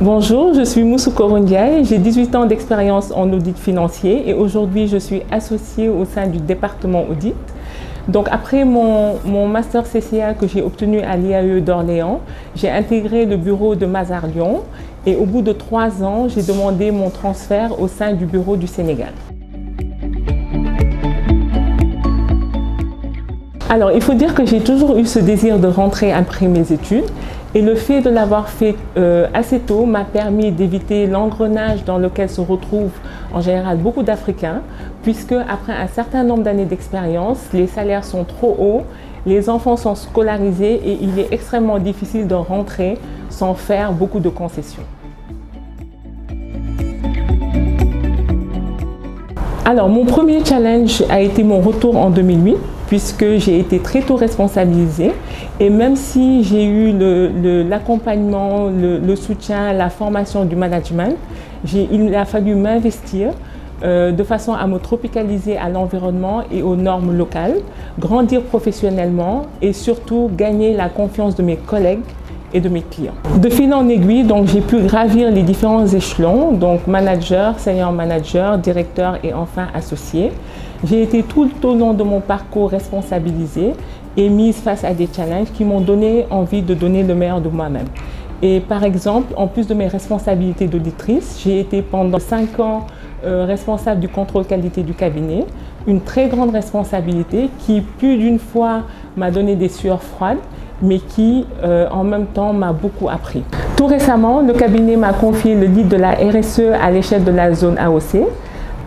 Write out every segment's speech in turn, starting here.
Bonjour, je suis Moussou Korondiaï, j'ai 18 ans d'expérience en audit financier et aujourd'hui je suis associée au sein du département audit. Donc après mon, mon master CCA que j'ai obtenu à l'IAE d'Orléans, j'ai intégré le bureau de Mazar Lyon et au bout de trois ans, j'ai demandé mon transfert au sein du bureau du Sénégal. Alors, il faut dire que j'ai toujours eu ce désir de rentrer après mes études et le fait de l'avoir fait euh, assez tôt m'a permis d'éviter l'engrenage dans lequel se retrouvent en général beaucoup d'Africains, puisque après un certain nombre d'années d'expérience, les salaires sont trop hauts, les enfants sont scolarisés et il est extrêmement difficile de rentrer sans faire beaucoup de concessions. Alors, mon premier challenge a été mon retour en 2008 puisque j'ai été très tôt responsabilisée. Et même si j'ai eu l'accompagnement, le, soutien, la formation du management, il a fallu m'investir euh, de façon à me tropicaliser à l'environnement et aux normes locales, grandir professionnellement et surtout gagner la confiance de mes collègues et de mes clients. De fil en aiguille, donc j'ai pu gravir les différents échelons, donc manager, senior manager, directeur et enfin associé. J'ai été tout au long de mon parcours responsabilisée et mise face à des challenges qui m'ont donné envie de donner le meilleur de moi-même. Et par exemple, en plus de mes responsabilités d'auditrice, j'ai été pendant cinq ans euh, responsable du contrôle qualité du cabinet, une très grande responsabilité qui plus d'une fois m'a donné des sueurs froides mais qui euh, en même temps m'a beaucoup appris. Tout récemment, le cabinet m'a confié le lead de la RSE à l'échelle de la zone AOC.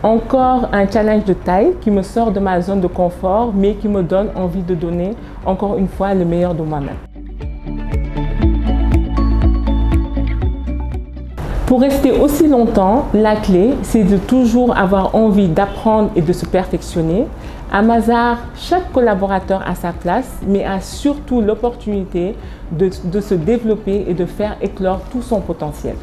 Encore un challenge de taille qui me sort de ma zone de confort, mais qui me donne envie de donner encore une fois le meilleur de moi-même. Pour rester aussi longtemps, la clé, c'est de toujours avoir envie d'apprendre et de se perfectionner. À Mazar, chaque collaborateur a sa place, mais a surtout l'opportunité de, se développer et de faire éclore tout son potentiel.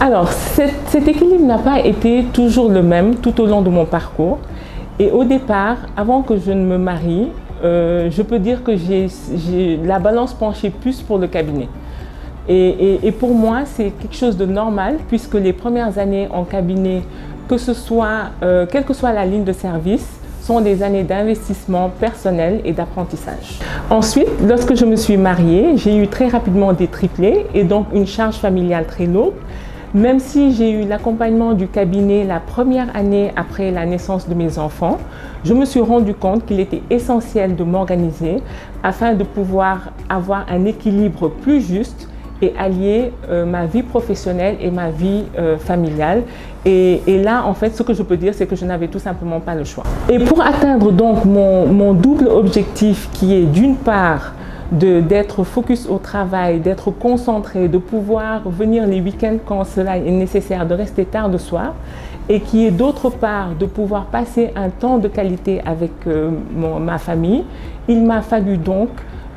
Alors, cet équilibre n'a pas été toujours le même tout au long de mon parcours. Et au départ, avant que je ne me marie, euh, je peux dire que j'ai la balance penchée plus pour le cabinet. Et, pour moi, c'est quelque chose de normal puisque les premières années en cabinet, que ce soit, euh, quelle que soit la ligne de service, sont des années d'investissement personnel et d'apprentissage. Ensuite, lorsque je me suis mariée, j'ai eu très rapidement des triplés et donc une charge familiale très lourde. Même si j'ai eu l'accompagnement du cabinet la première année après la naissance de mes enfants, je me suis rendu compte qu'il était essentiel de m'organiser afin de pouvoir avoir un équilibre plus juste et allier euh, ma vie professionnelle et ma vie euh, familiale. Et, là, en fait, ce que je peux dire, c'est que je n'avais tout simplement pas le choix. Et pour atteindre donc mon double objectif qui est d'une part d'être focus au travail, d'être concentré, de pouvoir venir les week-ends quand cela est nécessaire, de rester tard le soir, et qui est d'autre part de pouvoir passer un temps de qualité avec euh, ma famille, il m'a fallu donc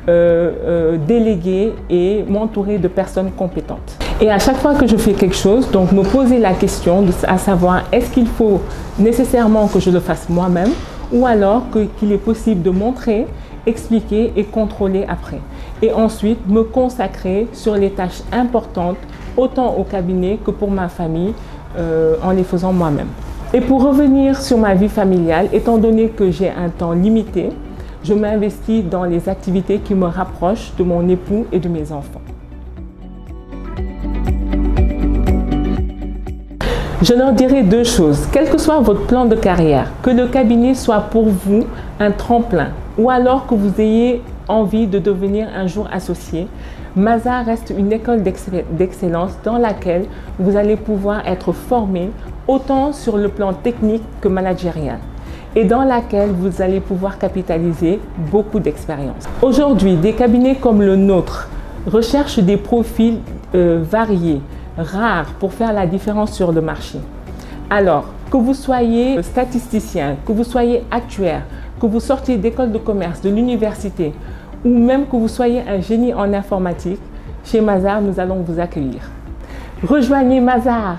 euh, euh, déléguer et m'entourer de personnes compétentes. Et à chaque fois que je fais quelque chose, donc me poser la question à savoir est-ce qu'il faut nécessairement que je le fasse moi-même ou alors qu'il est possible de montrer expliquer et contrôler après. Et ensuite, me consacrer sur les tâches importantes, autant au cabinet que pour ma famille, euh, en les faisant moi-même. Et pour revenir sur ma vie familiale, étant donné que j'ai un temps limité, je m'investis dans les activités qui me rapprochent de mon époux et de mes enfants. Je leur dirai deux choses. Quel que soit votre plan de carrière, que le cabinet soit pour vous un tremplin ou alors que vous ayez envie de devenir un jour associé, Maza reste une école d'excellence dans laquelle vous allez pouvoir être formé autant sur le plan technique que managérial et dans laquelle vous allez pouvoir capitaliser beaucoup d'expérience. Aujourd'hui, des cabinets comme le nôtre recherchent des profils euh, variés, rares pour faire la différence sur le marché. Alors, que vous soyez statisticien, que vous soyez actuaire, que vous sortiez d'école de commerce, de l'université, ou même que vous soyez un génie en informatique, chez Mazar, nous allons vous accueillir. Rejoignez Mazar.